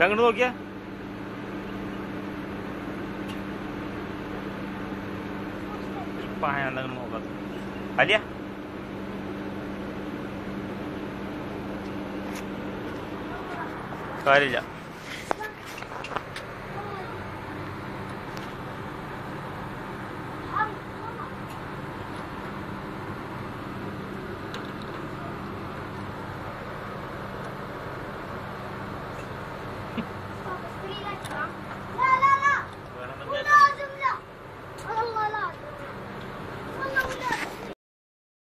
रगड़ दो क्या पाया लगन होगा तो। आलिया जा।